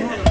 Yeah.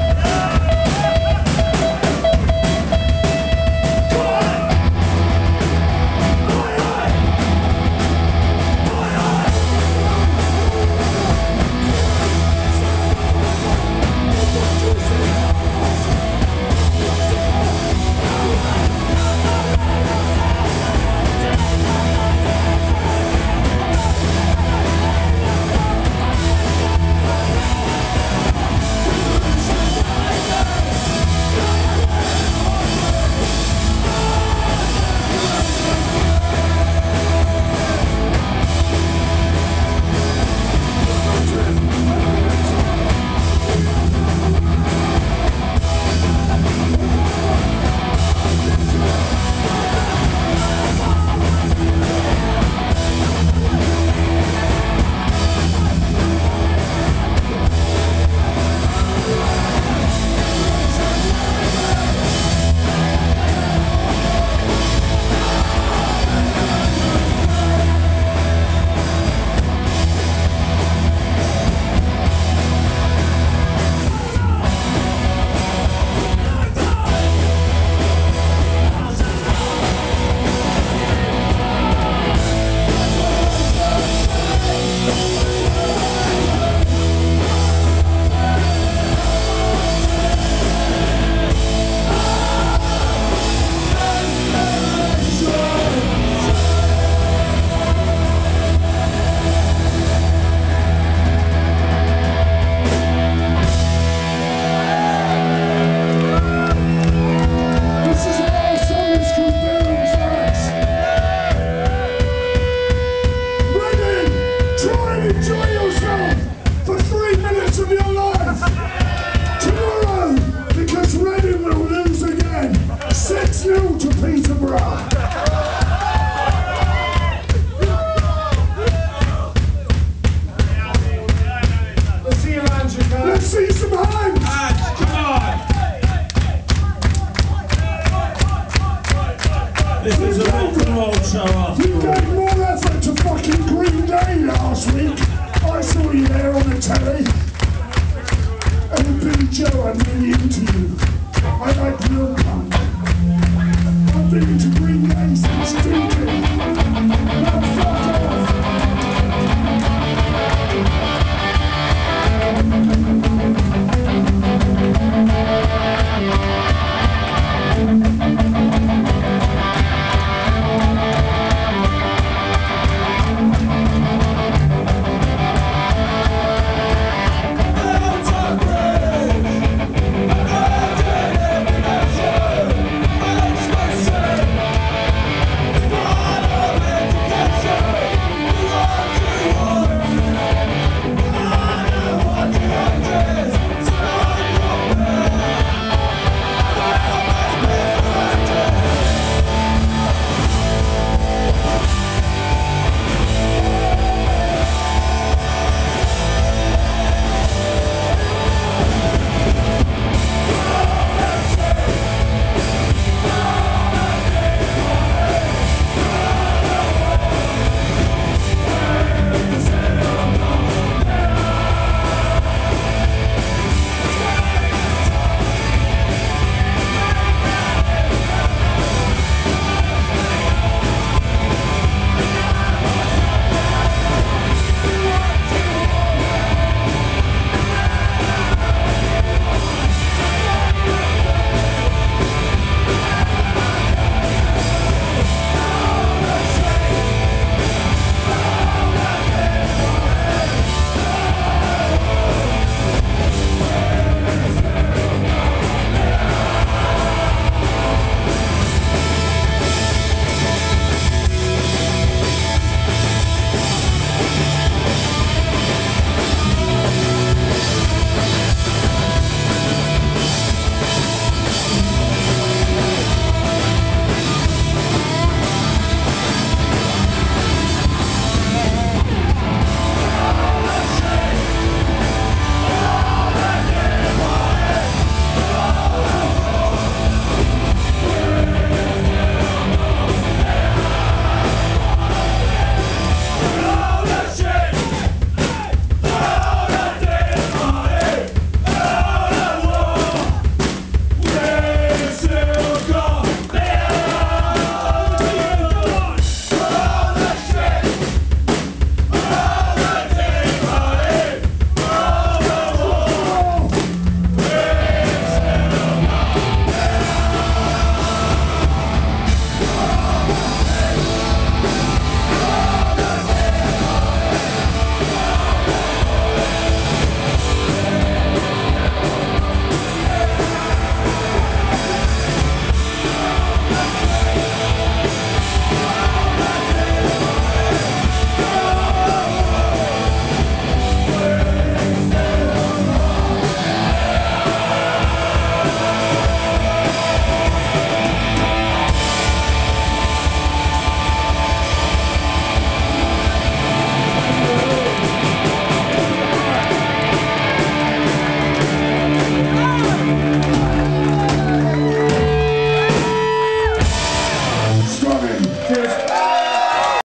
won't show up. You gave more effort to fucking Green Day last week. I saw you there on the telly. And Billie Joe, I'm really into you. I like real